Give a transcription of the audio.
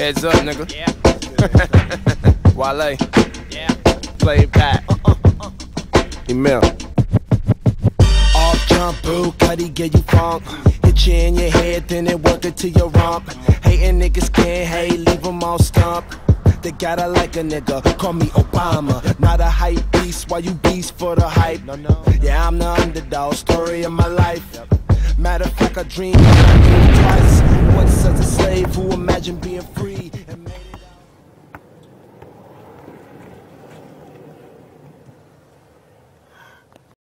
Heads up, nigga. Yeah. Wale, Yeah. play it back. Uh, uh, uh, Email. Off jump, boo, cutty get you funk. Hit you in your head, then it work it to your rump. Hating niggas can't hate, leave them all stumped. They gotta like a nigga, call me Obama. Not a hype beast, why you beast for the hype? No, no. Yeah, I'm the underdog, story of my life. Matter of fact, I dream, I twice. Once as a slave who imagined being free.